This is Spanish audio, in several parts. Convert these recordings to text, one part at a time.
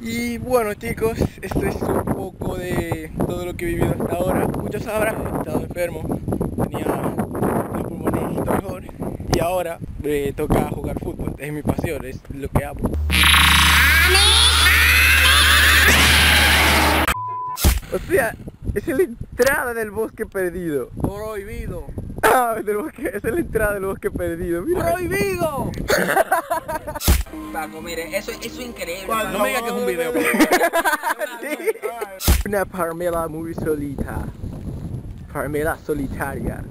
Y bueno chicos, esto es un poco de todo lo que he vivido hasta ahora. Muchos sabrán, he estado enfermo, tenía los pulmones mejor y ahora me toca jugar fútbol, es mi pasión, es lo que hago. Hostia, es la entrada del bosque perdido. Prohibido. Ah, del bosque, es la entrada del bosque perdido. Mira. ¡Prohibido! Paco, mire, eso, eso es increíble. No me digas que es un video. Una parmela muy solita. Parmela solitaria.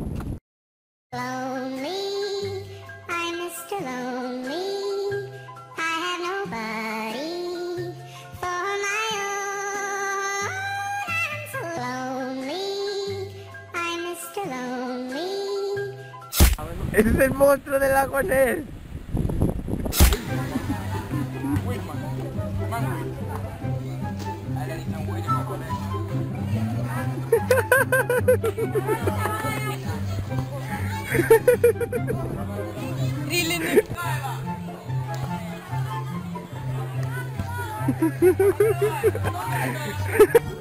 Lonely, Es el monstruo del lago Ness.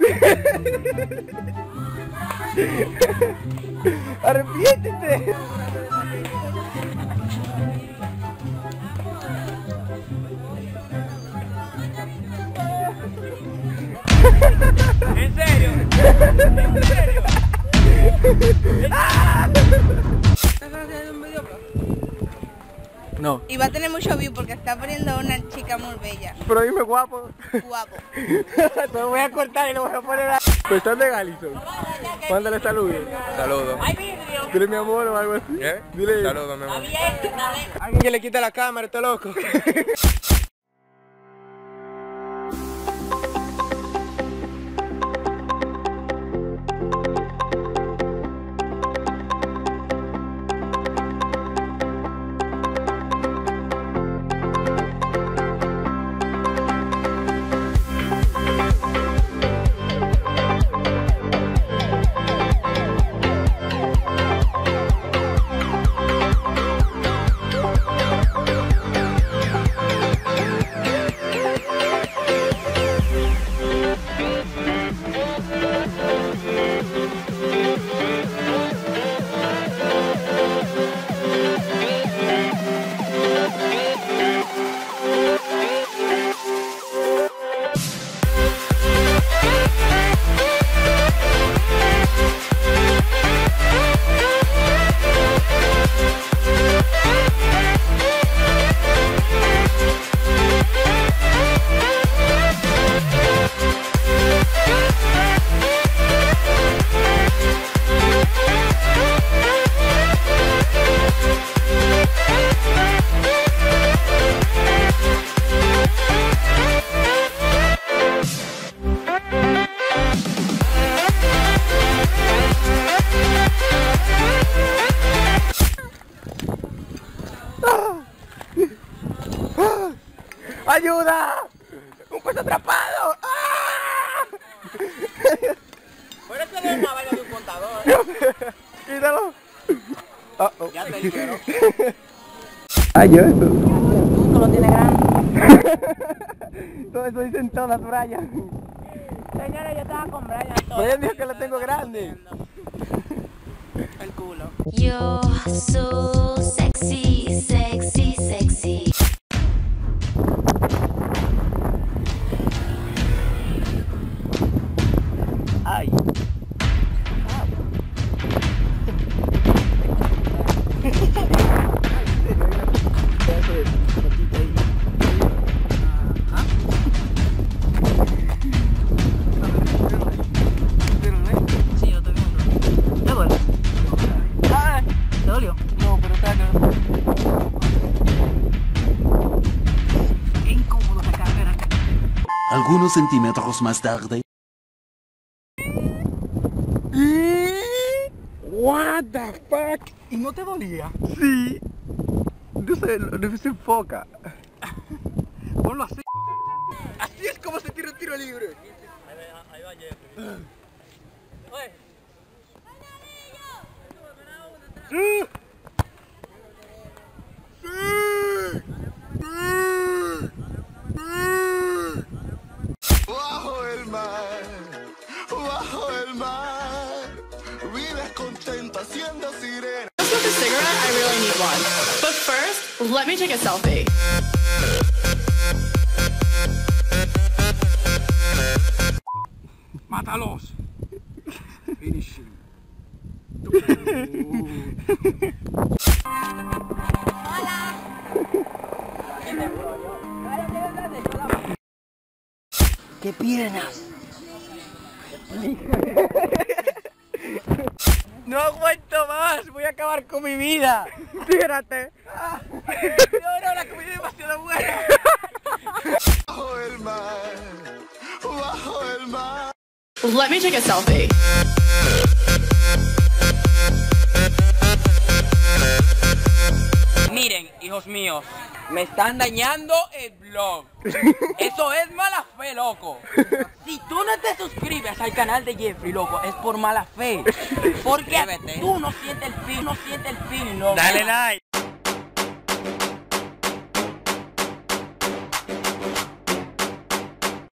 Arrepiéntete. ¿En serio? ¿En serio? No, Y va a tener mucho view porque está poniendo a una chica muy bella. pero dime guapo. Guapo. Te lo voy a cortar y lo voy a poner a... Pues están de Galison. Mándale saludos. Saludos. Dile mi amor o algo así. ¿Eh? Dile. Saludos, mi amor. Alguien que le quita la cámara, está loco. ¡Ayuda! ¡Un pez atrapado! ¡Ah! Pero eso no es una vaina de un contador. ¡Quítalo! Ah, oh. Ya te quiero. Ay, yo eso. Tú lo tienes grande. Todo eso dicen todas, Brian. Señores, yo estaba con Brian. Brian dijo que lo tengo grande. El culo. You're so sexy, sexy, sexy. Dolió? No, pero está Qué incómodo esta carrera. Algunos centímetros más tarde. What the fuck? ¿Y no te dolía? Sí. No sé, no se enfoca. Ponlo así. Así es como se tira un tiro libre. Sí. Sí. Sí. Sí. Bajo el mar, bajo el mar, vives contenta siendo sirena. Let's get the cigarette. I really need one. But first, let me take a selfie. ¡Mátalos! Finish him. ¡Qué piernas! No aguanto más, voy a acabar con mi vida. Espérate. No, no, la comida es demasiado buena. Bajo el mar, bajo el mar. Let me take a selfie. Hijos míos, me están dañando el blog. Eso es mala fe, loco. Si tú no te suscribes al canal de Jeffrey, loco, es por mala fe. Porque tú no sientes el fin, no sientes el fin, loco. Dale like.